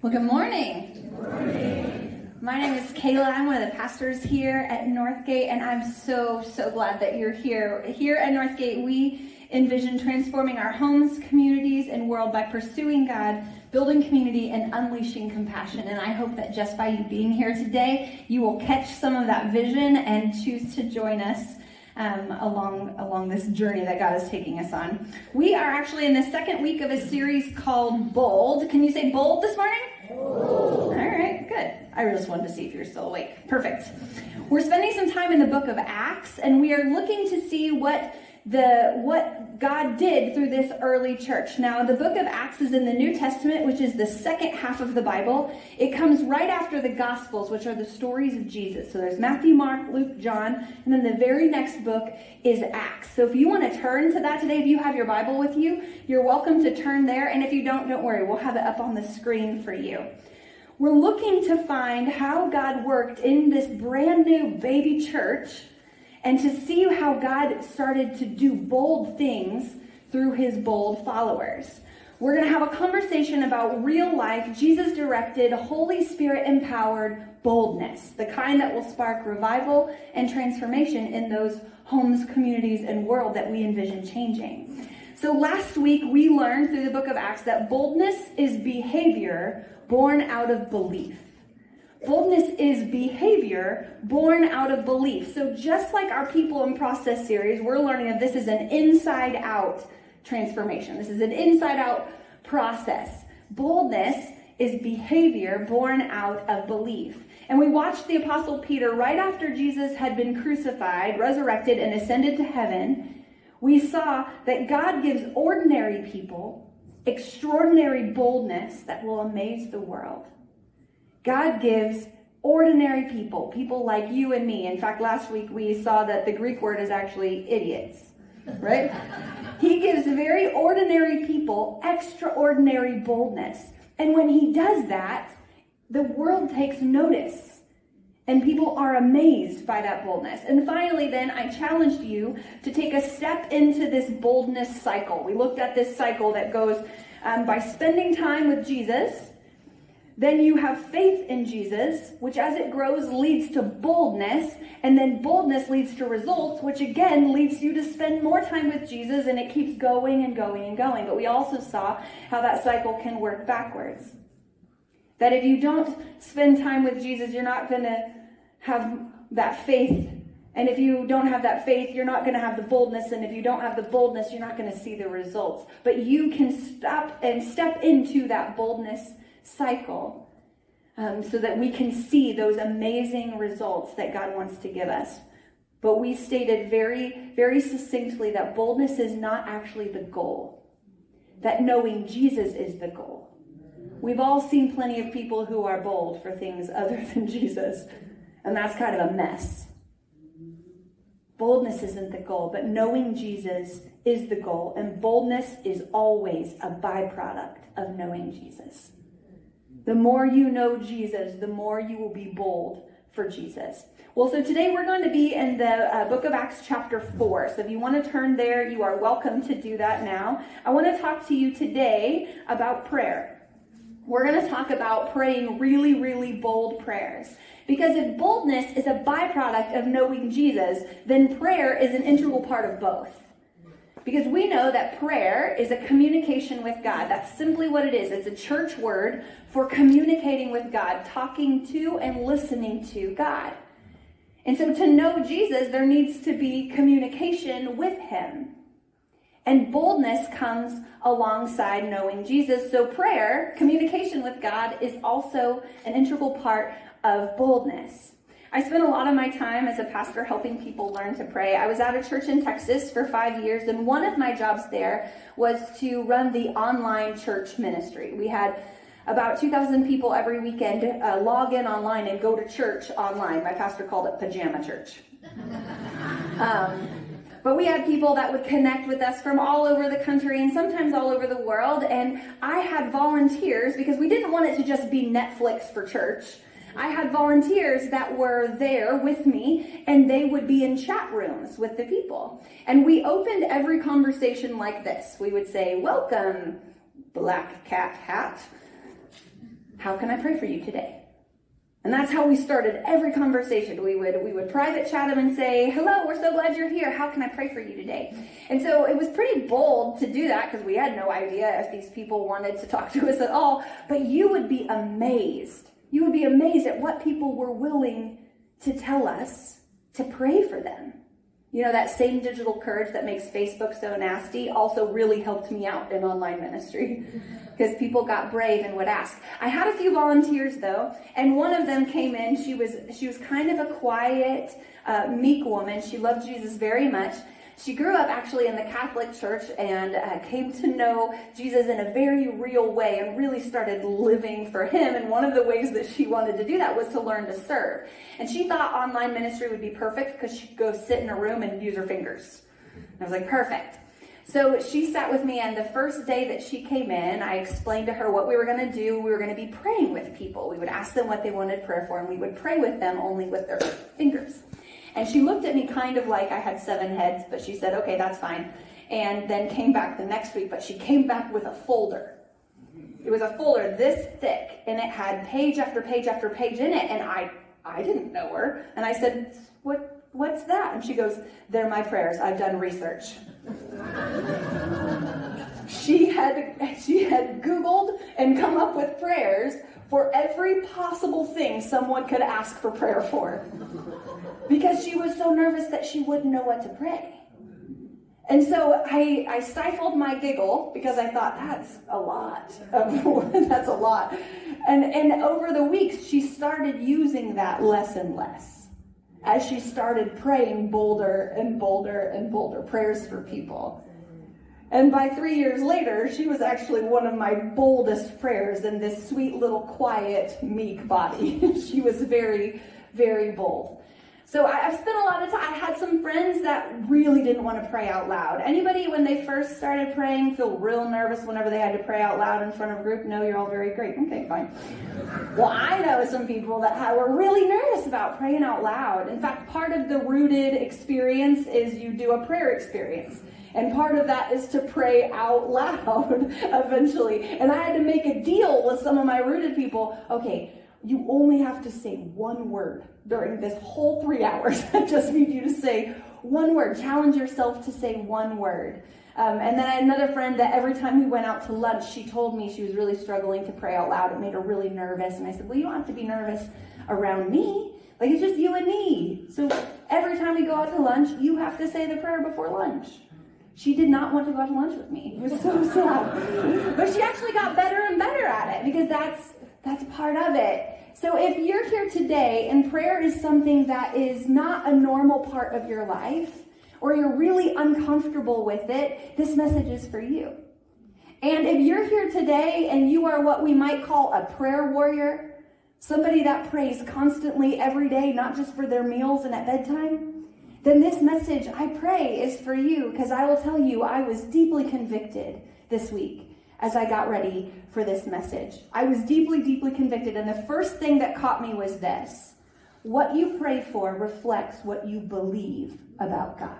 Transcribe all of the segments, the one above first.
Well, good morning. Good morning. My name is Kayla. I'm one of the pastors here at Northgate, and I'm so, so glad that you're here. Here at Northgate, we envision transforming our homes, communities, and world by pursuing God, building community, and unleashing compassion. And I hope that just by you being here today, you will catch some of that vision and choose to join us um, along along this journey that God is taking us on. We are actually in the second week of a series called Bold. Can you say bold this morning? Bold. All right, good. I just wanted to see if you're still awake. Perfect. We're spending some time in the book of Acts, and we are looking to see what the what God did through this early church. Now, the book of Acts is in the New Testament, which is the second half of the Bible. It comes right after the Gospels, which are the stories of Jesus. So there's Matthew, Mark, Luke, John, and then the very next book is Acts. So if you want to turn to that today, if you have your Bible with you, you're welcome to turn there. And if you don't, don't worry, we'll have it up on the screen for you. We're looking to find how God worked in this brand new baby church and to see how God started to do bold things through his bold followers. We're going to have a conversation about real life, Jesus directed, Holy Spirit empowered boldness, the kind that will spark revival and transformation in those homes, communities, and world that we envision changing. So last week we learned through the book of Acts that boldness is behavior born out of belief. Boldness is behavior born out of belief. So, just like our People in Process series, we're learning that this is an inside out transformation. This is an inside out process. Boldness is behavior born out of belief. And we watched the Apostle Peter right after Jesus had been crucified, resurrected, and ascended to heaven. We saw that God gives ordinary people extraordinary boldness that will amaze the world. God gives ordinary people, people like you and me. In fact, last week we saw that the Greek word is actually idiots, right? he gives very ordinary people extraordinary boldness. And when he does that, the world takes notice. And people are amazed by that boldness. And finally, then, I challenged you to take a step into this boldness cycle. We looked at this cycle that goes um, by spending time with Jesus, then you have faith in Jesus, which as it grows leads to boldness, and then boldness leads to results, which again leads you to spend more time with Jesus, and it keeps going and going and going. But we also saw how that cycle can work backwards. That if you don't spend time with Jesus, you're not going to have that faith. And if you don't have that faith, you're not going to have the boldness. And if you don't have the boldness, you're not going to see the results. But you can stop and step into that boldness cycle um, so that we can see those amazing results that God wants to give us. But we stated very, very succinctly that boldness is not actually the goal, that knowing Jesus is the goal. We've all seen plenty of people who are bold for things other than Jesus, and that's kind of a mess. Boldness isn't the goal, but knowing Jesus is the goal, and boldness is always a byproduct of knowing Jesus. The more you know Jesus, the more you will be bold for Jesus. Well, so today we're going to be in the uh, book of Acts, chapter 4. So if you want to turn there, you are welcome to do that now. I want to talk to you today about prayer. We're going to talk about praying really, really bold prayers. Because if boldness is a byproduct of knowing Jesus, then prayer is an integral part of both. Because we know that prayer is a communication with God. That's simply what it is. It's a church word for communicating with God, talking to and listening to God. And so to know Jesus, there needs to be communication with him. And boldness comes alongside knowing Jesus. So prayer, communication with God, is also an integral part of boldness. I spent a lot of my time as a pastor helping people learn to pray. I was at a church in Texas for five years, and one of my jobs there was to run the online church ministry. We had about 2,000 people every weekend uh, log in online and go to church online. My pastor called it pajama church. um, but we had people that would connect with us from all over the country and sometimes all over the world. And I had volunteers because we didn't want it to just be Netflix for church. I had volunteers that were there with me and they would be in chat rooms with the people. And we opened every conversation like this. We would say, Welcome, black cat hat. How can I pray for you today? And that's how we started every conversation. We would we would private chat them and say, "Hello, we're so glad you're here. How can I pray for you today?" And so it was pretty bold to do that because we had no idea if these people wanted to talk to us at all. But you would be amazed. You would be amazed at what people were willing to tell us to pray for them. You know, that same digital courage that makes Facebook so nasty also really helped me out in online ministry because people got brave and would ask. I had a few volunteers though, and one of them came in. She was she was kind of a quiet, uh, meek woman. She loved Jesus very much. She grew up actually in the Catholic Church and uh, came to know Jesus in a very real way and really started living for Him. And one of the ways that she wanted to do that was to learn to serve. And she thought online ministry would be perfect because she'd go sit in a room and use her fingers. And I was like, perfect. So she sat with me, and the first day that she came in, I explained to her what we were going to do. We were going to be praying with people. We would ask them what they wanted prayer for, and we would pray with them only with their fingers. And she looked at me kind of like I had seven heads, but she said, okay, that's fine. And then came back the next week, but she came back with a folder. It was a folder this thick, and it had page after page after page in it, and I I didn't know her. And I said, What what's that? And she goes, They're my prayers. I've done research she had she had googled and come up with prayers for every possible thing someone could ask for prayer for. Because she was so nervous that she wouldn't know what to pray. And so I, I stifled my giggle because I thought that's a lot of, that's a lot. And and over the weeks she started using that less and less as she started praying bolder and bolder and bolder prayers for people and by three years later, she was actually one of my boldest prayers in this sweet little quiet, meek body. she was very, very bold. So I've spent a lot of time. I had some friends that really didn't want to pray out loud. Anybody, when they first started praying, feel real nervous whenever they had to pray out loud in front of a group? No, you're all very great. Okay, fine. Well, I know some people that were really nervous about praying out loud. In fact, part of the rooted experience is you do a prayer experience. And part of that is to pray out loud eventually. And I had to make a deal with some of my rooted people. Okay, you only have to say one word during this whole three hours. I just need you to say one word. Challenge yourself to say one word. Um, and then I had another friend that every time we went out to lunch, she told me she was really struggling to pray out loud. It made her really nervous. And I said, Well, you don't have to be nervous around me. Like, it's just you and me. So every time we go out to lunch, you have to say the prayer before lunch. She did not want to go out to lunch with me. It was so sad. but she actually got better and better at it because that's that's part of it. So if you're here today and prayer is something that is not a normal part of your life, or you're really uncomfortable with it, this message is for you. And if you're here today and you are what we might call a prayer warrior, somebody that prays constantly every day, not just for their meals and at bedtime, then this message, I pray, is for you because I will tell you, I was deeply convicted this week as I got ready for this message. I was deeply, deeply convicted. And the first thing that caught me was this what you pray for reflects what you believe about God.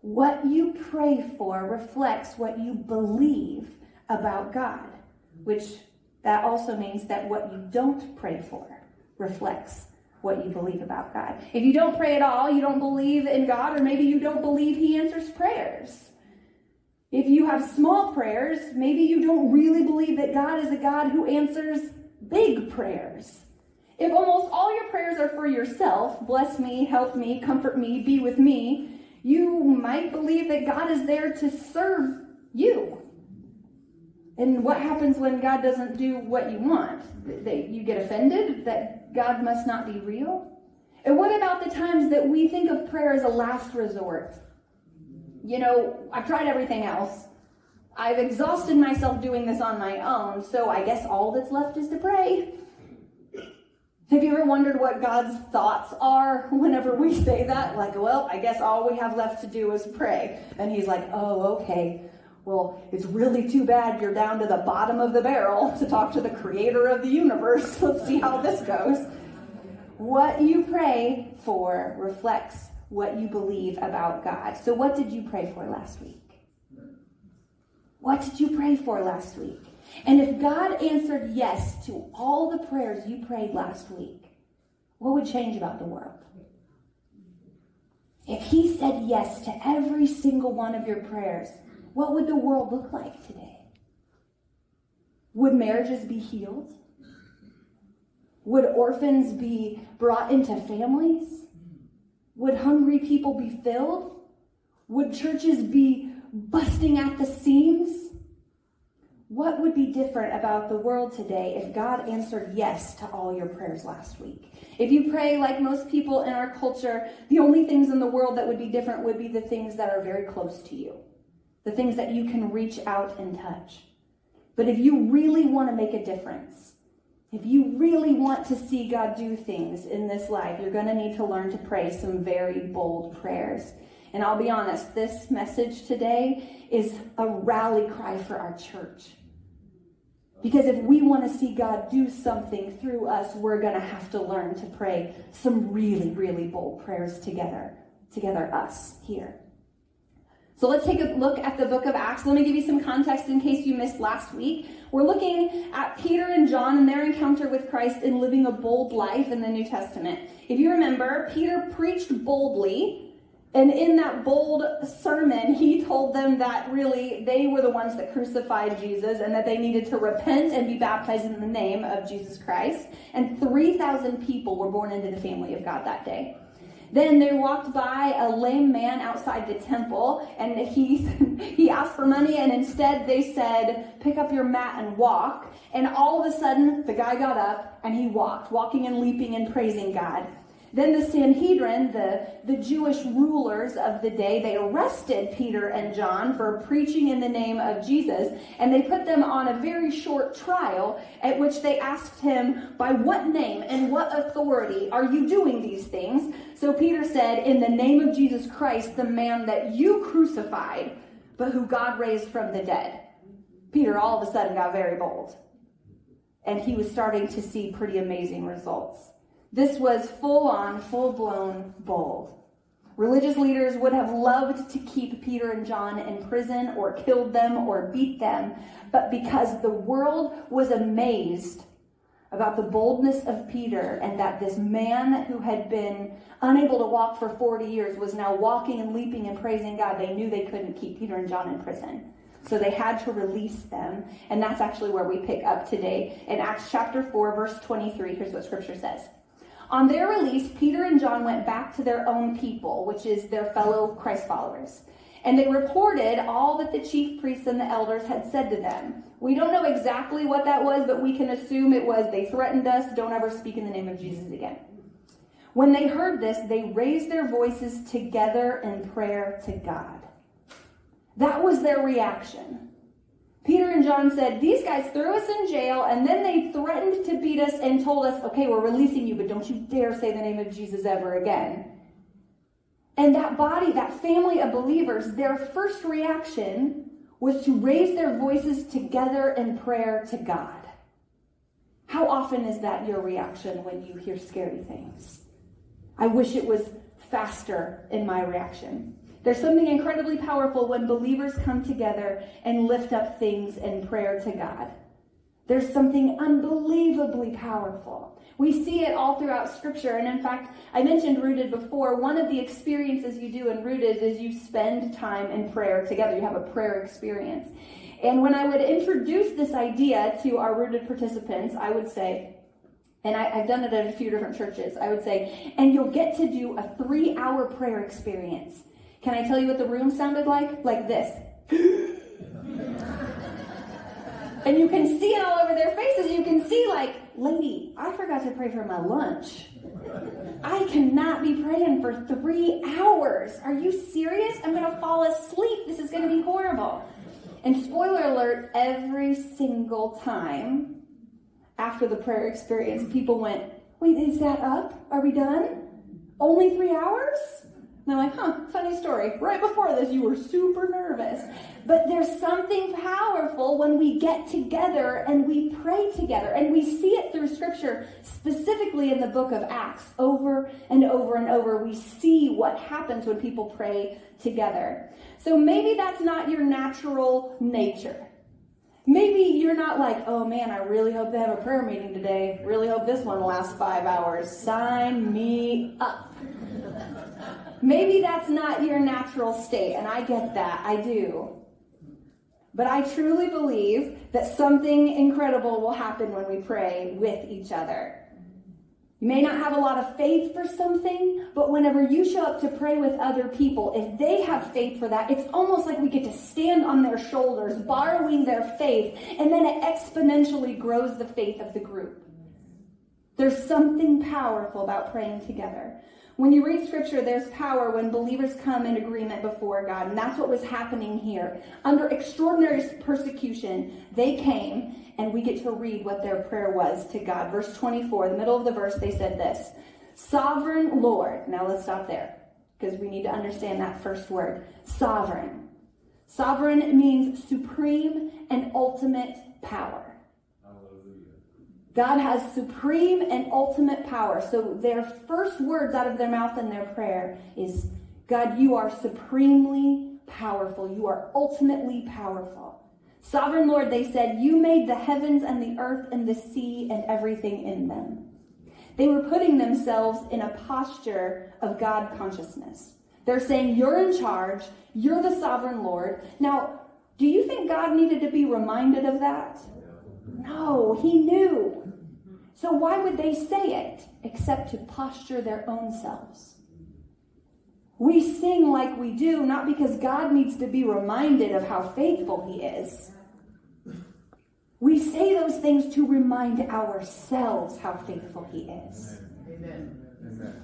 What you pray for reflects what you believe about God, which that also means that what you don't pray for reflects what you believe about God. If you don't pray at all, you don't believe in God, or maybe you don't believe He answers prayers. If you have small prayers, maybe you don't really believe that God is a God who answers big prayers. If almost all your prayers are for yourself, bless me, help me, comfort me, be with me, you might believe that God is there to serve you. And what happens when God doesn't do what you want? That you get offended that God must not be real? And what about the times that we think of prayer as a last resort? You know, I've tried everything else. I've exhausted myself doing this on my own, so I guess all that's left is to pray. Have you ever wondered what God's thoughts are whenever we say that? Like, well, I guess all we have left to do is pray. And He's like, oh, okay well, it's really too bad you're down to the bottom of the barrel to talk to the creator of the universe. Let's see how this goes. What you pray for reflects what you believe about God. So, what did you pray for last week? What did you pray for last week? And if God answered yes to all the prayers you prayed last week, what would change about the world? If He said yes to every single one of your prayers, what would the world look like today? Would marriages be healed? Would orphans be brought into families? Would hungry people be filled? Would churches be busting at the seams? What would be different about the world today if God answered yes to all your prayers last week? If you pray like most people in our culture, the only things in the world that would be different would be the things that are very close to you, the things that you can reach out and touch. But if you really want to make a difference, if you really want to see God do things in this life, you're going to need to learn to pray some very bold prayers. And I'll be honest, this message today is a rally cry for our church. Because if we want to see God do something through us, we're going to have to learn to pray some really, really bold prayers together, together, us here. So let's take a look at the book of Acts. Let me give you some context in case you missed last week. We're looking at Peter and John and their encounter with Christ in living a bold life in the New Testament. If you remember, Peter preached boldly and in that bold sermon, he told them that really they were the ones that crucified Jesus and that they needed to repent and be baptized in the name of Jesus Christ. And 3,000 people were born into the family of God that day. Then they walked by a lame man outside the temple, and he he asked for money, and instead they said, "Pick up your mat and walk." And all of a sudden, the guy got up and he walked, walking and leaping and praising God. Then the Sanhedrin, the, the Jewish rulers of the day, they arrested Peter and John for preaching in the name of Jesus, and they put them on a very short trial at which they asked him, By what name and what authority are you doing these things? So Peter said, In the name of Jesus Christ, the man that you crucified, but who God raised from the dead. Peter all of a sudden got very bold, and he was starting to see pretty amazing results. This was full on, full blown bold. Religious leaders would have loved to keep Peter and John in prison or killed them or beat them, but because the world was amazed about the boldness of Peter and that this man who had been unable to walk for 40 years was now walking and leaping and praising God, they knew they couldn't keep Peter and John in prison. So they had to release them. And that's actually where we pick up today. In Acts chapter 4, verse 23, here's what scripture says. On their release, Peter and John went back to their own people, which is their fellow Christ followers. And they reported all that the chief priests and the elders had said to them. We don't know exactly what that was, but we can assume it was they threatened us, don't ever speak in the name of Jesus again. When they heard this, they raised their voices together in prayer to God. That was their reaction. Peter and John said, These guys threw us in jail and then they threatened to beat us and told us, Okay, we're releasing you, but don't you dare say the name of Jesus ever again. And that body, that family of believers, their first reaction was to raise their voices together in prayer to God. How often is that your reaction when you hear scary things? I wish it was faster in my reaction. There's something incredibly powerful when believers come together and lift up things in prayer to God. There's something unbelievably powerful. We see it all throughout Scripture. And in fact, I mentioned Rooted before. One of the experiences you do in Rooted is you spend time in prayer together. You have a prayer experience. And when I would introduce this idea to our Rooted participants, I would say, and I, have done it at a few different churches, I would say, and you'll get to do a three hour prayer experience. Can I tell you what the room sounded like? Like this. and you can see it all over their faces. You can see, like, lady, I forgot to pray for my lunch. I cannot be praying for three hours. Are you serious? I'm going to fall asleep. This is going to be horrible. And spoiler alert, every single time after the prayer experience, people went, Wait, is that up? Are we done? Only three hours? And I'm like, huh, funny story. Right before this, you were super nervous. But there's something powerful when we get together and we pray together. And we see it through scripture, specifically in the book of Acts, over and over and over. We see what happens when people pray together. So maybe that's not your natural nature. Maybe you're not like, oh man, I really hope they have a prayer meeting today. Really hope this one lasts five hours. Sign me up. Maybe that's not your natural state, and I get that. I do. But I truly believe that something incredible will happen when we pray with each other. You may not have a lot of faith for something, but whenever you show up to pray with other people, if they have faith for that, it's almost like we get to stand on their shoulders, borrowing their faith, and then it exponentially grows the faith of the group. There's something powerful about praying together. When you read scripture, there's power when believers come in agreement before God. And that's what was happening here. Under extraordinary persecution, they came, and we get to read what their prayer was to God. Verse 24, the middle of the verse, they said this Sovereign Lord. Now let's stop there because we need to understand that first word sovereign. Sovereign means supreme and ultimate power. God has supreme and ultimate power. So their first words out of their mouth in their prayer is, God, you are supremely powerful. You are ultimately powerful. Sovereign Lord, they said, you made the heavens and the earth and the sea and everything in them. They were putting themselves in a posture of God consciousness. They're saying, You're in charge. You're the sovereign Lord. Now, do you think God needed to be reminded of that? No, he knew. So why would they say it except to posture their own selves? We sing like we do, not because God needs to be reminded of how faithful he is. We say those things to remind ourselves how faithful he is. Amen.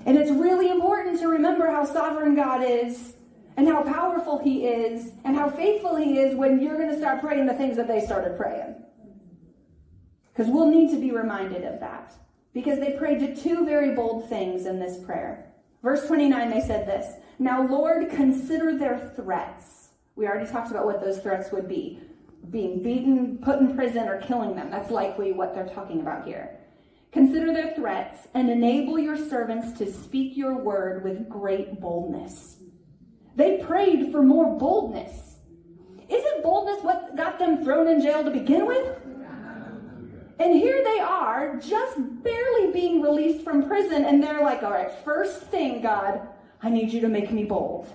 And it's really important to remember how sovereign God is and how powerful he is and how faithful he is when you're going to start praying the things that they started praying. Because we'll need to be reminded of that. Because they prayed to two very bold things in this prayer. Verse 29, they said this Now, Lord, consider their threats. We already talked about what those threats would be being beaten, put in prison, or killing them. That's likely what they're talking about here. Consider their threats and enable your servants to speak your word with great boldness. They prayed for more boldness. Isn't boldness what got them thrown in jail to begin with? And here they are, just barely being released from prison, and they're like, all right, first thing, God, I need you to make me bold.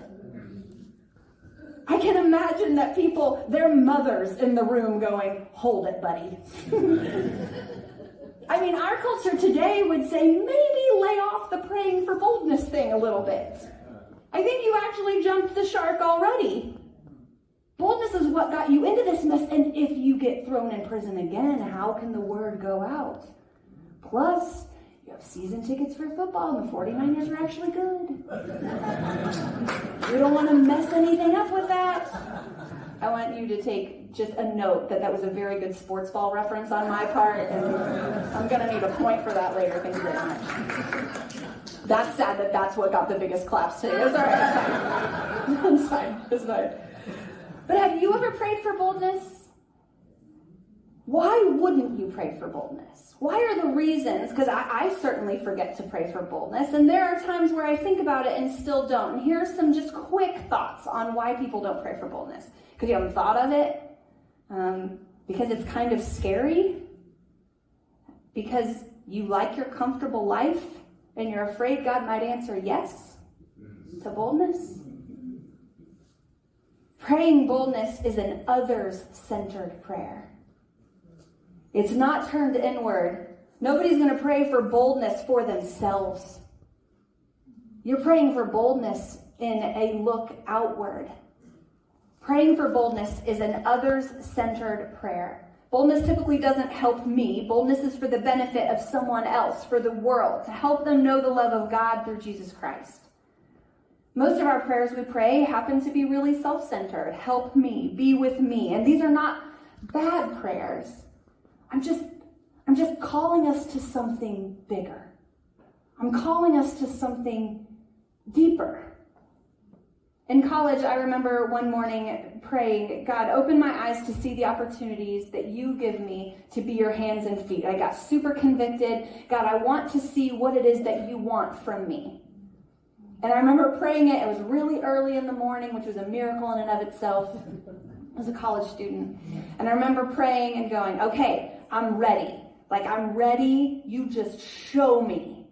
I can imagine that people, their mothers in the room going, hold it, buddy. I mean, our culture today would say maybe lay off the praying for boldness thing a little bit. I think you actually jumped the shark already. Boldness is what got you into this mess. And if you get thrown in prison again, how can the word go out? Plus, you have season tickets for football, and the 49ers are actually good. you don't want to mess anything up with that. I want you to take just a note that that was a very good sports ball reference on my part, and I'm going to need a point for that later. Thank you very much. That's sad that that's what got the biggest claps today. It's all right. It's fine. It's fine. It's fine. But have you ever prayed for boldness? Why wouldn't you pray for boldness? Why are the reasons? Because I, I, certainly forget to pray for boldness, and there are times where I think about it and still don't. And here are some just quick thoughts on why people don't pray for boldness. Because you haven't thought of it, um, because it's kind of scary, because you like your comfortable life, and you're afraid God might answer yes to boldness. Praying boldness is an others centered prayer. It's not turned inward. Nobody's going to pray for boldness for themselves. You're praying for boldness in a look outward. Praying for boldness is an others centered prayer. Boldness typically doesn't help me. Boldness is for the benefit of someone else, for the world, to help them know the love of God through Jesus Christ. Most of our prayers we pray happen to be really self centered. Help me, be with me. And these are not bad prayers. I'm just, I'm just calling us to something bigger. I'm calling us to something deeper. In college, I remember one morning praying, God, open my eyes to see the opportunities that you give me to be your hands and feet. I got super convicted. God, I want to see what it is that you want from me. And I remember praying it. It was really early in the morning, which was a miracle in and of itself. I was a college student. And I remember praying and going, okay, I'm ready. Like, I'm ready. You just show me.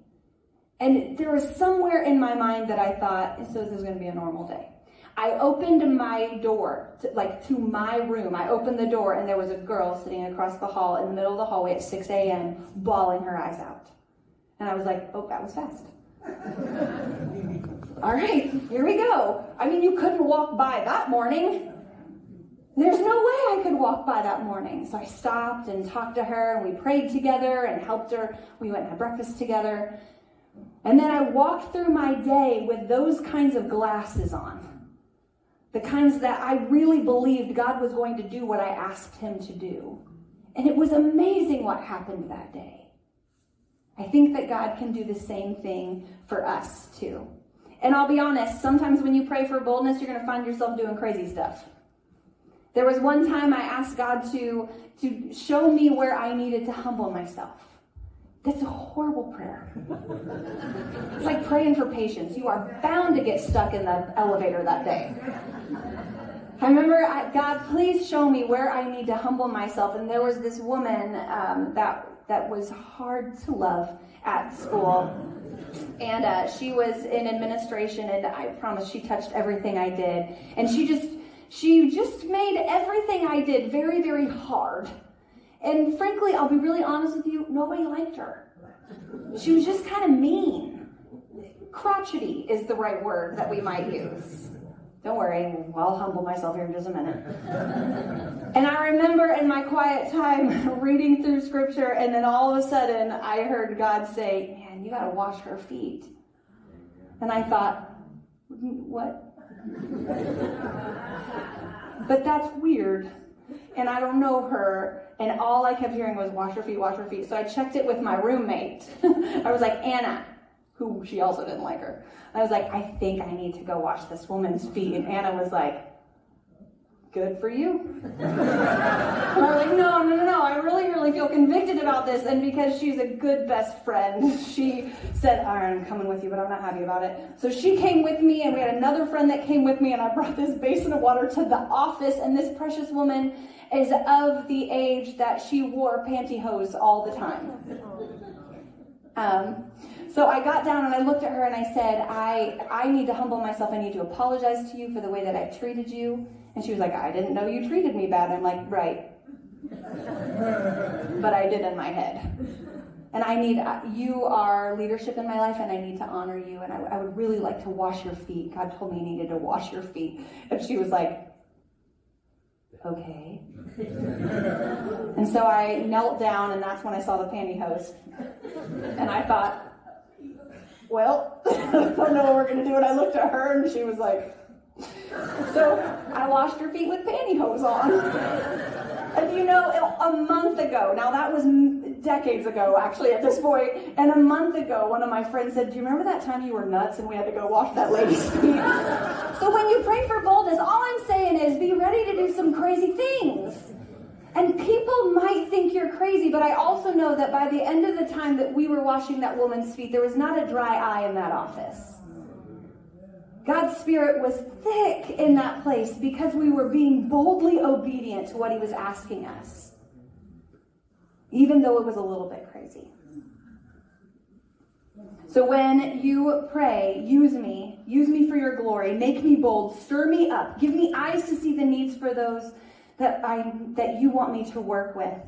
And there was somewhere in my mind that I thought, so this is going to be a normal day. I opened my door, to, like to my room. I opened the door, and there was a girl sitting across the hall in the middle of the hallway at 6 a.m., bawling her eyes out. And I was like, oh, that was fast. All right, here we go. I mean, you couldn't walk by that morning. There's no way I could walk by that morning. So I stopped and talked to her, and we prayed together and helped her. We went and had breakfast together. And then I walked through my day with those kinds of glasses on. The kinds that I really believed God was going to do what I asked Him to do. And it was amazing what happened that day. I think that God can do the same thing for us too. And I'll be honest, sometimes when you pray for boldness, you're going to find yourself doing crazy stuff. There was one time I asked God to, to show me where I needed to humble myself. That's a horrible prayer. it's like praying for patience. You are bound to get stuck in the elevator that day. I remember, I, God, please show me where I need to humble myself. And there was this woman um, that that was hard to love at school. And uh, she was in administration, and I promise she touched everything I did. And she just she just made everything I did very, very hard. And frankly, I'll be really honest with you, nobody liked her. She was just kind of mean. Crotchety is the right word that we might use. Don't worry, I'll humble myself here in just a minute. and I remember in my quiet time reading through scripture, and then all of a sudden I heard God say, Man, you got to wash her feet. And I thought, What? but that's weird. And I don't know her. And all I kept hearing was wash her feet, wash her feet. So I checked it with my roommate. I was like, Anna, who she also didn't like her. I was like, I think I need to go wash this woman's feet. And Anna was like, good for you. and I like, no, no, no, no. I really, really feel convicted about this. And because she's a good best friend, she said, all right, I'm coming with you, but I'm not happy about it. So she came with me, and we had another friend that came with me, and I brought this basin of water to the office. And this precious woman is of the age that she wore pantyhose all the time. Um, so I got down and I looked at her and I said, I, I need to humble myself. I need to apologize to you for the way that I treated you. And she was like, I didn't know you treated me bad. I'm like, right. but I did in my head. And I need, uh, you are leadership in my life, and I need to honor you. And I, I would really like to wash your feet. God told me I needed to wash your feet. And she was like, okay. and so I knelt down, and that's when I saw the pantyhose. And I thought, well, I don't know what we're going to do. And I looked at her, and she was like, so I washed her feet with pantyhose on. and you know, a month ago, now that was decades ago actually at this point, and a month ago, one of my friends said, Do you remember that time you were nuts and we had to go wash that lady's feet? so when you pray for boldness, all I'm saying is be ready to do some crazy things. And people might think you're crazy, but I also know that by the end of the time that we were washing that woman's feet, there was not a dry eye in that office. God's Spirit was thick in that place because we were being boldly obedient to what He was asking us, even though it was a little bit crazy. So when you pray, use me, use me for your glory, make me bold, stir me up, give me eyes to see the needs for those that I that you want me to work with.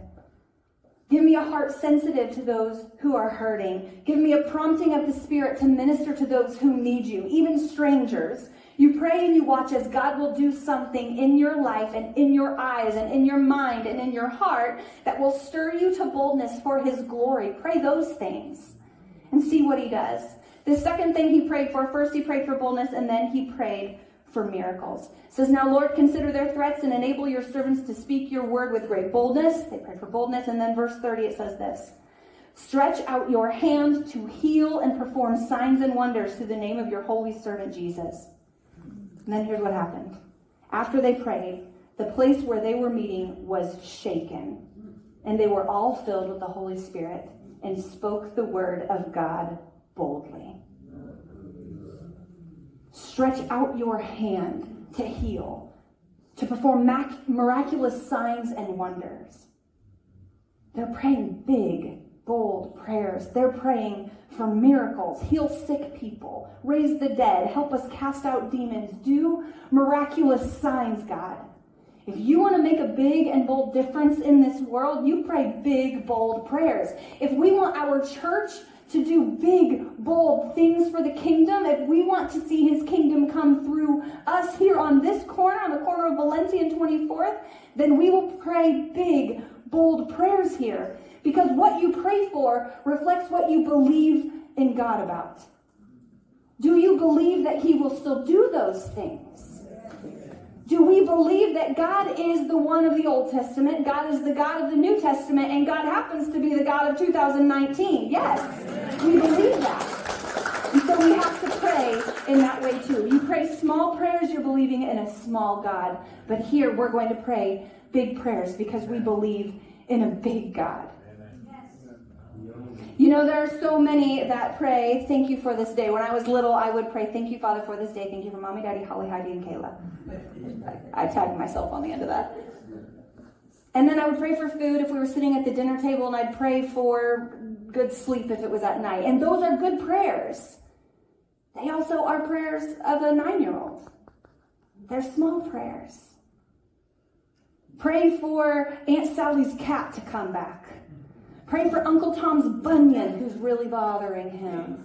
Give me a heart sensitive to those who are hurting. Give me a prompting of the Spirit to minister to those who need you, even strangers. You pray and you watch as God will do something in your life and in your eyes and in your mind and in your heart that will stir you to boldness for His glory. Pray those things and see what He does. The second thing he prayed for first, he prayed for boldness, and then he prayed for miracles. It says, Now, Lord, consider their threats and enable your servants to speak your word with great boldness. They pray for boldness. And then verse 30, it says this Stretch out your hand to heal and perform signs and wonders through the name of your holy servant Jesus. And then here's what happened. After they prayed, the place where they were meeting was shaken, and they were all filled with the Holy Spirit and spoke the word of God boldly. Stretch out your hand to heal, to perform miraculous signs and wonders. They're praying big, bold prayers. They're praying for miracles, heal sick people, raise the dead, help us cast out demons, do miraculous signs, God. If you want to make a big and bold difference in this world, you pray big, bold prayers. If we want our church to do big, bold things for the kingdom, if we want to see his kingdom come through us here on this corner, on the corner of Valencia and 24th, then we will pray big, bold prayers here. Because what you pray for reflects what you believe in God about. Do you believe that he will still do those things? Do we believe that God is the one of the Old Testament, God is the God of the New Testament, and God happens to be the God of 2019? Yes, we believe that. And so we have to pray in that way too. You pray small prayers, you're believing in a small God. But here we're going to pray big prayers because we believe in a big God. You know, there are so many that pray, thank you for this day. When I was little, I would pray, thank you, Father, for this day. Thank you for mommy, daddy, Holly, Heidi, and Kayla. I, I tagged myself on the end of that. And then I would pray for food if we were sitting at the dinner table, and I'd pray for good sleep if it was at night. And those are good prayers. They also are prayers of a nine year old, they're small prayers. Pray for Aunt Sally's cat to come back. Pray for Uncle Tom's bunion, who's really bothering him.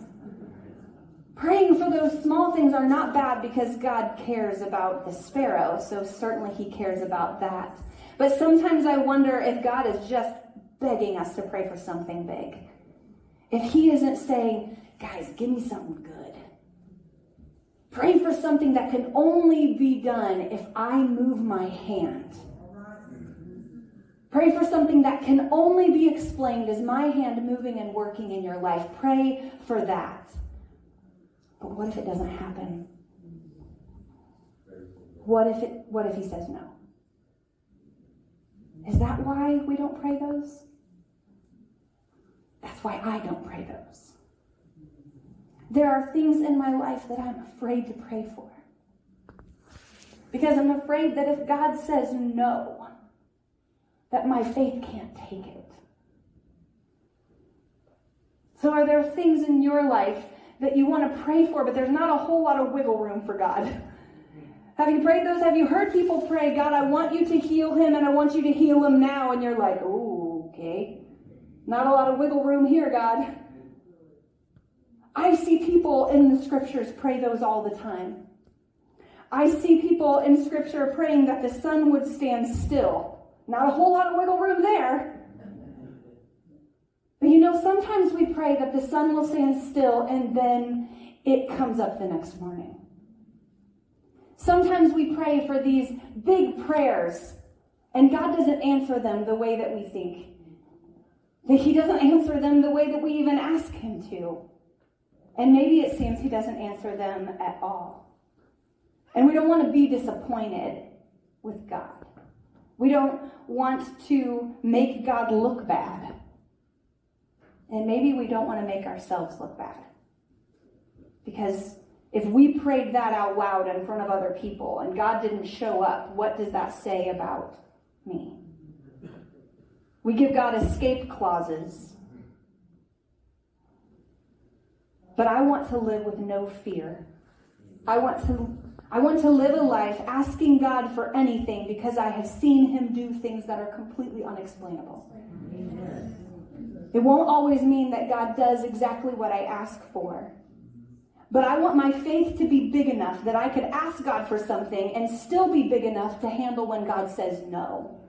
Praying for those small things are not bad because God cares about the sparrow, so certainly He cares about that. But sometimes I wonder if God is just begging us to pray for something big. If He isn't saying, guys, give me something good. Pray for something that can only be done if I move my hand. Pray for something that can only be explained as my hand moving and working in your life. Pray for that. But what if it doesn't happen? What if it what if he says no? Is that why we don't pray those? That's why I don't pray those. There are things in my life that I'm afraid to pray for. Because I'm afraid that if God says no, that my faith can't take it. So, are there things in your life that you want to pray for, but there's not a whole lot of wiggle room for God? Have you prayed those? Have you heard people pray, God, I want you to heal him and I want you to heal him now? And you're like, oh, okay. Not a lot of wiggle room here, God. I see people in the scriptures pray those all the time. I see people in scripture praying that the sun would stand still not a whole lot of wiggle room there. But you know, sometimes we pray that the sun will stand still and then it comes up the next morning. Sometimes we pray for these big prayers and God doesn't answer them the way that we think. That He doesn't answer them the way that we even ask Him to. And maybe it seems He doesn't answer them at all. And we don't want to be disappointed with God. We don't want to make God look bad. And maybe we don't want to make ourselves look bad. Because if we prayed that out loud in front of other people and God didn't show up, what does that say about me? We give God escape clauses. But I want to live with no fear. I want to I want to live a life asking God for anything because I have seen Him do things that are completely unexplainable. Amen. It won't always mean that God does exactly what I ask for. But I want my faith to be big enough that I could ask God for something and still be big enough to handle when God says no.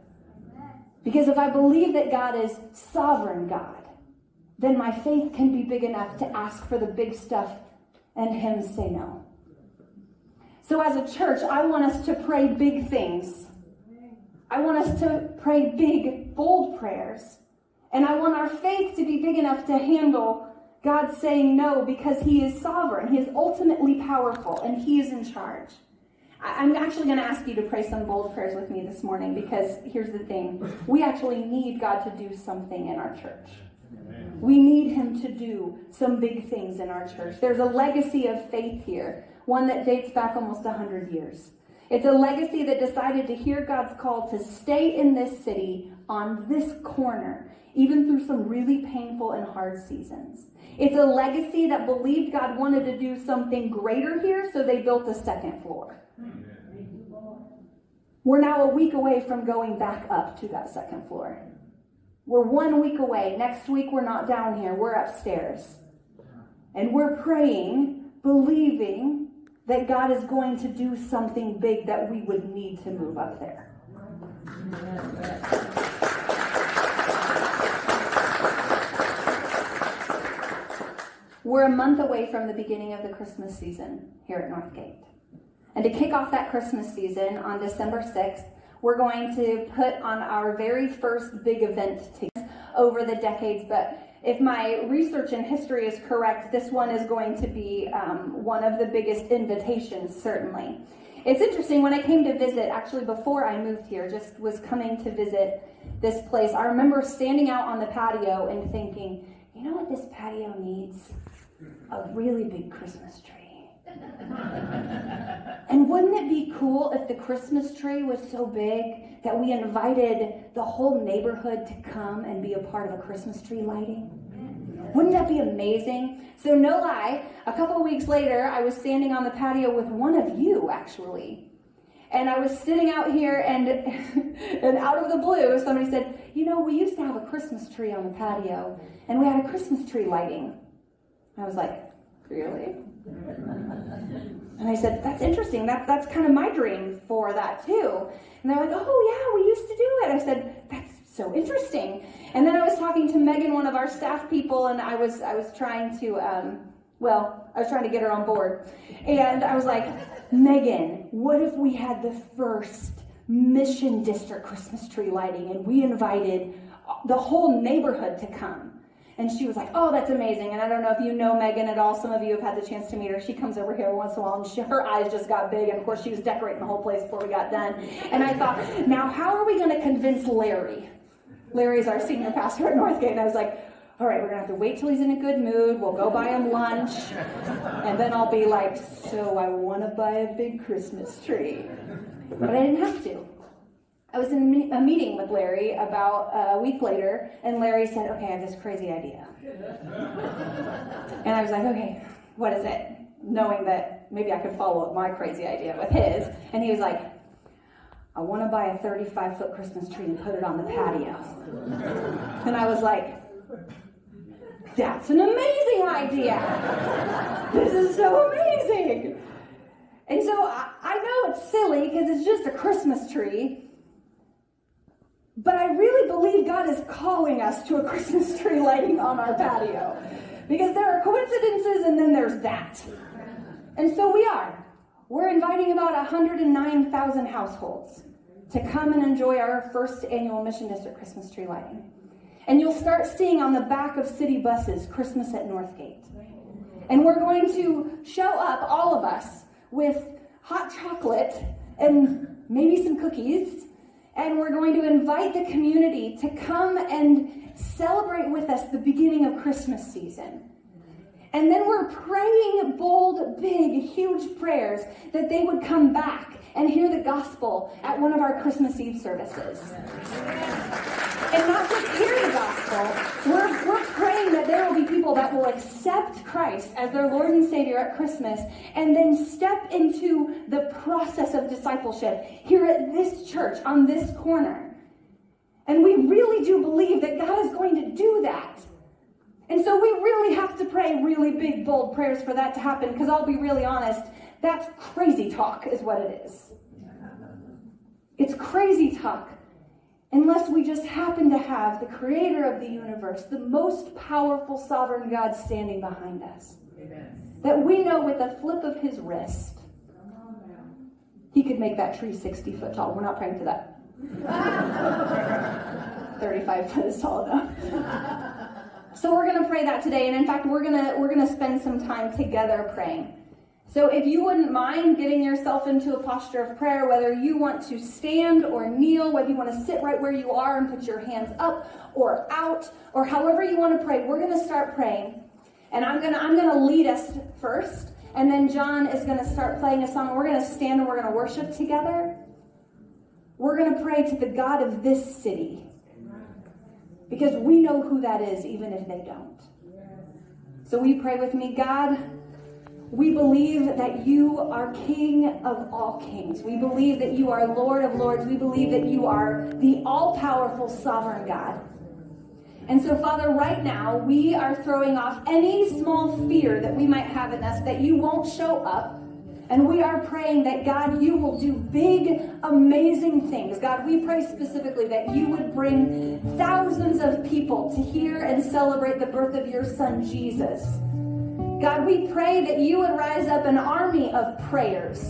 Because if I believe that God is sovereign God, then my faith can be big enough to ask for the big stuff and Him say no. So, as a church, I want us to pray big things. I want us to pray big, bold prayers. And I want our faith to be big enough to handle God saying no because He is sovereign, He is ultimately powerful, and He is in charge. I'm actually going to ask you to pray some bold prayers with me this morning because here's the thing we actually need God to do something in our church. We need Him to do some big things in our church. There's a legacy of faith here one that dates back almost 100 years. It's a legacy that decided to hear God's call to stay in this city on this corner, even through some really painful and hard seasons. It's a legacy that believed God wanted to do something greater here, so they built a second floor. We're now a week away from going back up to that second floor. We're one week away. Next week, we're not down here, we're upstairs. And we're praying, believing that God is going to do something big that we would need to move up there. We're a month away from the beginning of the Christmas season here at Northgate. And to kick off that Christmas season on December 6th, we're going to put on our very first big event together over the decades. But if my research and history is correct, this one is going to be um, one of the biggest invitations, certainly. It's interesting, when I came to visit, actually before I moved here, just was coming to visit this place, I remember standing out on the patio and thinking, you know what this patio needs? a really big Christmas tree. And wouldn't it be cool if the Christmas tree was so big that we invited the whole neighborhood to come and be a part of a Christmas tree lighting? Wouldn't that be amazing? So, no lie, a couple weeks later, I was standing on the patio with one of you, actually. And I was sitting out here, and, and out of the blue, somebody said, You know, we used to have a Christmas tree on the patio, and we had a Christmas tree lighting. I was like, really? And I said, that's interesting. That, that's kind of my dream for that too. And they're like, oh yeah, we used to do it. I said, that's so interesting. And then I was talking to Megan, one of our staff people, and I was I was trying to um, well, I was trying to get her on board. And I was like, Megan, what if we had the first mission district Christmas tree lighting and we invited the whole neighborhood to come? And she was like, Oh, that's amazing. And I don't know if you know Megan at all. Some of you have had the chance to meet her. She comes over here once in a while, and she, her eyes just got big. And of course, she was decorating the whole place before we got done. And I thought, Now, how are we going to convince Larry? Larry's our senior pastor at Northgate. And I was like, all right, we're gonna have to wait till he's in a good mood. We'll go buy him lunch, and then I'll be like, so I want to buy a big Christmas tree, but I didn't have to. I was in a meeting with Larry about a week later, and Larry said, Okay, I have this crazy idea. and I was like, Okay, what is it? Knowing that maybe I could follow up my crazy idea with his. And he was like, I want to buy a 35 foot Christmas tree and put it on the patio. and I was like, That's an amazing idea. This is so amazing. And so I, I know it's silly because it's just a Christmas tree. But I really believe God is calling us to a Christmas tree lighting on our patio. Because there are coincidences and then there's that. And so we are. We're inviting about 109,000 households to come and enjoy our first annual Mission District Christmas tree lighting. And you'll start seeing on the back of city buses Christmas at Northgate. And we're going to show up, all of us, with hot chocolate and maybe some cookies and we're going to invite the community to come and celebrate with us the beginning of Christmas season. And then we're praying bold, big, huge prayers that they would come back and hear the gospel at one of our Christmas Eve services. And not just hear the gospel, we're, we're praying that there will be people that will accept Christ as their Lord and Savior at Christmas and then step into the process of discipleship here at this church on this corner. And we really do believe that God is going to do that. And so we really have to pray really big, bold prayers for that to happen because I'll be really honest, that's crazy talk, is what it is. It's crazy talk unless we just happen to have the creator of the universe, the most powerful sovereign God standing behind us. Amen. That we know with a flip of his wrist, he could make that tree 60 foot tall. We're not praying for that. 35 foot is tall enough. So we're going to pray that today, and in fact, we're going to we're going to spend some time together praying. So if you wouldn't mind getting yourself into a posture of prayer, whether you want to stand or kneel, whether you want to sit right where you are and put your hands up or out, or however you want to pray, we're going to start praying. And I'm going to I'm going to lead us first, And then John is going to start playing a song. We're going to stand and we're going to worship together. We're going to pray to the God of this city. Because we know who that is, even if they don't. So we pray with me God, we believe that you are King of all kings. We believe that you are Lord of lords. We believe that you are the all powerful sovereign God. And so, Father, right now, we are throwing off any small fear that we might have in us that you won't show up. And we are praying that, God, you will do big, amazing things. God, we pray specifically that you would bring thousands of people to hear and celebrate the birth of your son, Jesus. God, we pray that you would rise up an army of prayers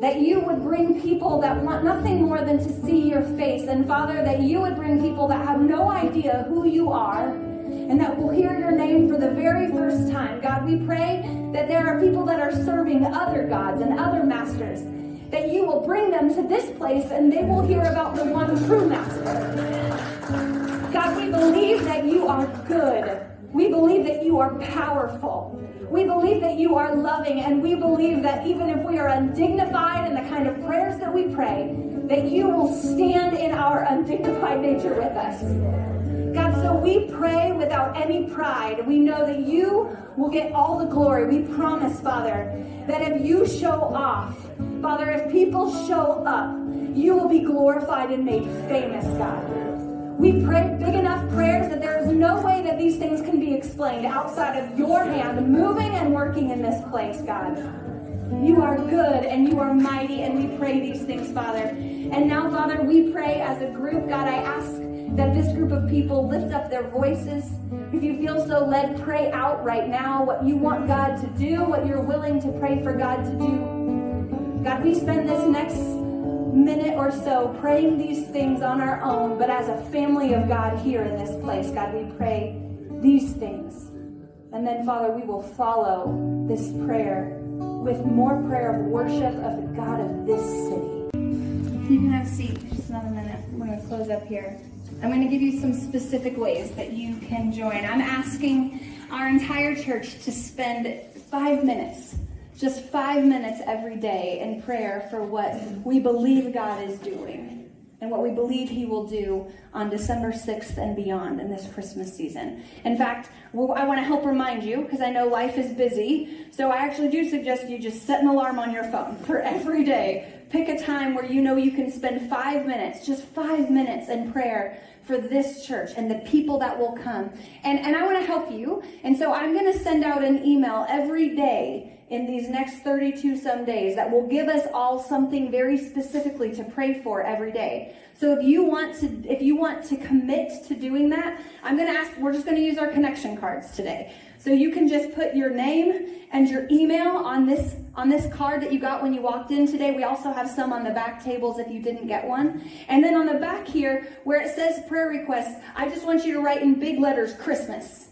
that you would bring people that want nothing more than to see your face. And Father, that you would bring people that have no idea who you are and that will hear your name for the very first time. God, we pray that there are people that are serving other gods and other masters, that you will bring them to this place and they will hear about the one true master. God, we believe that you are good. We believe that you are powerful. We believe that you are loving, and we believe that even if we are undignified in the kind of prayers that we pray, that you will stand in our undignified nature with us. God, so we pray without any pride. We know that you will get all the glory. We promise, Father, that if you show off, Father, if people show up, you will be glorified and made famous, God. We pray big enough prayers that there is no way that these things can be explained outside of your hand moving and working in this place, God. You are good and you are mighty, and we pray these things, Father. And now, Father, we pray as a group, God, I ask that this group of people lift up their voices. If you feel so led, pray out right now what you want God to do, what you're willing to pray for God to do. God, we spend this next minute or so praying these things on our own, but as a family of God here in this place, God, we pray these things. And then, Father, we will follow this prayer with more prayer of worship of the God of this city. You can have a seat just another minute. We're going to close up here. I'm going to give you some specific ways that you can join. I'm asking our entire church to spend five minutes just five minutes every day in prayer for what we believe God is doing and what we believe He will do on December 6th and beyond in this Christmas season. In fact, I want to help remind you because I know life is busy. So I actually do suggest you just set an alarm on your phone for every day. Pick a time where you know you can spend five minutes, just five minutes in prayer for this church and the people that will come. And, and I want to help you. And so I'm going to send out an email every day in these next 32 some days that will give us all something very specifically to pray for every day. So if you want to if you want to commit to doing that, I'm going to ask we're just going to use our connection cards today. So you can just put your name and your email on this on this card that you got when you walked in today. We also have some on the back tables if you didn't get one. And then on the back here where it says prayer requests, I just want you to write in big letters Christmas.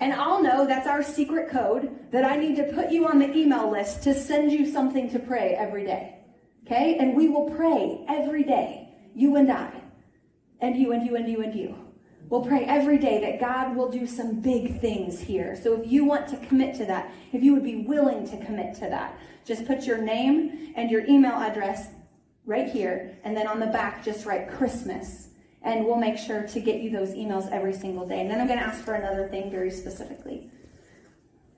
And I'll know that's our secret code that I need to put you on the email list to send you something to pray every day. Okay? And we will pray every day, you and I, and you and you and you and you. We'll pray every day that God will do some big things here. So if you want to commit to that, if you would be willing to commit to that, just put your name and your email address right here, and then on the back, just write Christmas and we'll make sure to get you those emails every single day. And then I'm going to ask for another thing very specifically.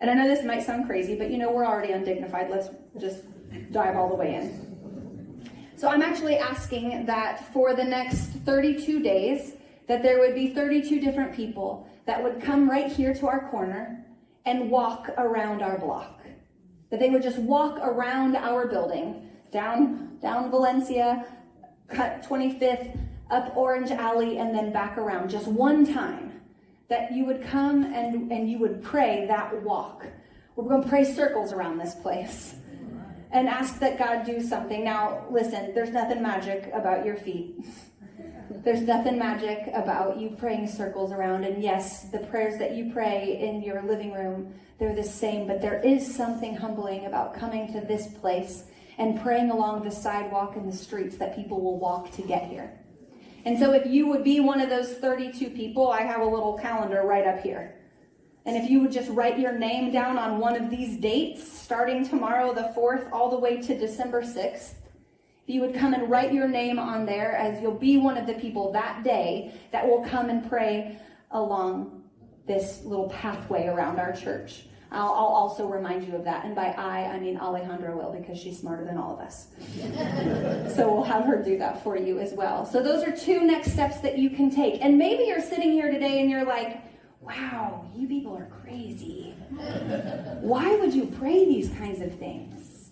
And I know this might sound crazy, but you know, we're already undignified. Let's just dive all the way in. So I'm actually asking that for the next 32 days, that there would be 32 different people that would come right here to our corner and walk around our block. That they would just walk around our building, down, down Valencia, cut 25th, up Orange Alley and then back around just one time, that you would come and, and you would pray that walk. We're going to pray circles around this place and ask that God do something. Now, listen, there's nothing magic about your feet. There's nothing magic about you praying circles around. And yes, the prayers that you pray in your living room, they're the same, but there is something humbling about coming to this place and praying along the sidewalk and the streets that people will walk to get here. And so if you would be one of those 32 people, I have a little calendar right up here. And if you would just write your name down on one of these dates, starting tomorrow, the 4th, all the way to December 6th, if you would come and write your name on there, as you'll be one of the people that day that will come and pray along this little pathway around our church. I'll, I'll, also remind you of that. And by I, I mean Alejandra will, because she's smarter than all of us. so we'll have her do that for you as well. So those are two next steps that you can take. And maybe you're sitting here today and you're like, wow, you people are crazy. Why would you pray these kinds of things?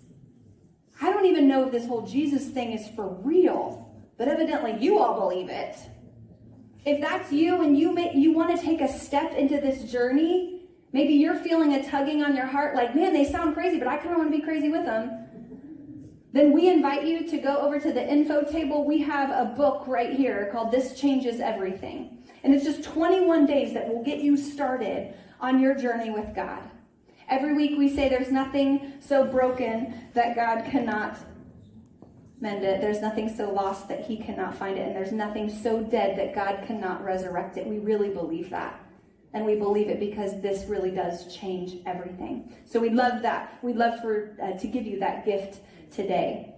I don't even know if this whole Jesus thing is for real, but evidently you all believe it. If that's you and you may, you want to take a step into this journey, maybe you're feeling a tugging on your heart like, man, they sound crazy, but I kind of want to be crazy with them. Then we invite you to go over to the info table. We have a book right here called This Changes Everything. And it's just 21 days that will get you started on your journey with God. Every week we say there's nothing so broken that God cannot mend it. There's nothing so lost that he cannot find it. And there's nothing so dead that God cannot resurrect it. We really believe that. And we believe it because this really does change everything. So we'd love that. We'd love for uh, to give you that gift today.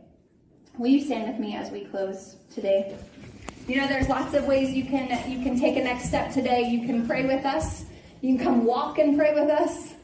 Will you stand with me as we close today? You know, there's lots of ways you can you can take a next step today. You can pray with us. You can come walk and pray with us.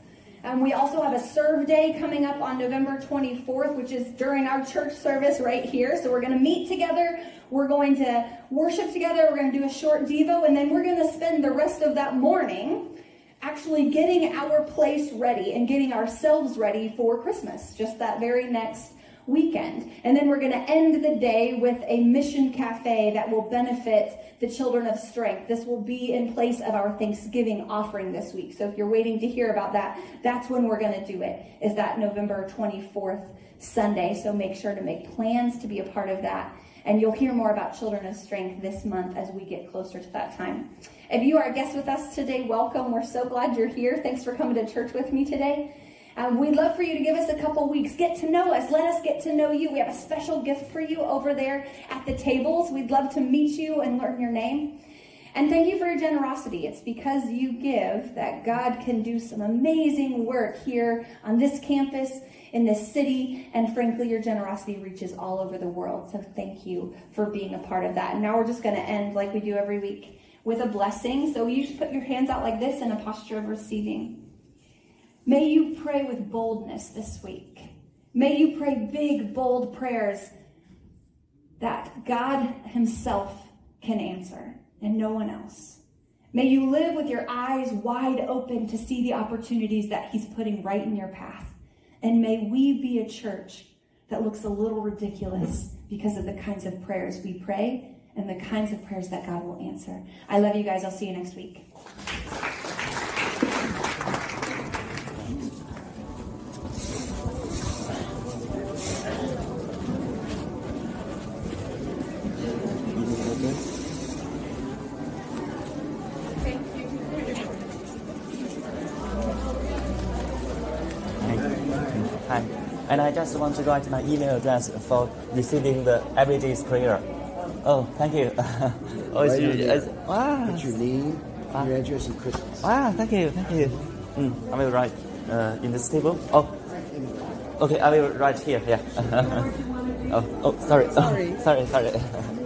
Um, we also have a serve day coming up on November 24th, which is during our church service right here. So we're going to meet together. We're going to worship together. We're going to do a short Devo, and then we're going to spend the rest of that morning actually getting our place ready and getting ourselves ready for Christmas, just that very next weekend. And then we're going to end the day with a mission cafe that will benefit the children of strength. This will be in place of our Thanksgiving offering this week. So if you're waiting to hear about that, that's when we're going to do it, is that November 24th Sunday. So make sure to make plans to be a part of that. And you'll hear more about Children of Strength this month as we get closer to that time. If you are a guest with us today, welcome. We're so glad you're here. Thanks for coming to church with me today. We'd love for you to give us a couple weeks. Get to know us. Let us get to know you. We have a special gift for you over there at the tables. We'd love to meet you and learn your name. And thank you for your generosity. It's because you give that God can do some amazing work here on this campus, in this city, and frankly, your generosity reaches all over the world. So thank you for being a part of that. And now we're just going to end like we do every week with a blessing. So you just put your hands out like this in a posture of receiving. May you pray with boldness this week. May you pray big, bold prayers that God Himself can answer and no one else. May you live with your eyes wide open to see the opportunities that He's putting right in your path. And may we be a church that looks a little ridiculous because of the kinds of prayers we pray and the kinds of prayers that God will answer. I love you guys. I'll see you next week. And I just want to write my email address for receiving the everyday's prayer. Oh, thank you. oh, it's, it's, wow. Put your name, ah. your address, and Christmas. Wow, thank you, thank you. Mm, I will write uh, in this table. Oh, okay, I will write here. Yeah. oh, oh, sorry. Sorry, oh, sorry, sorry.